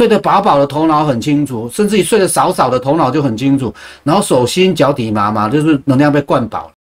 睡得饱饱的头脑很清楚甚至于睡得少少的头脑就很清楚然后手心脚底麻麻就是能量被灌饱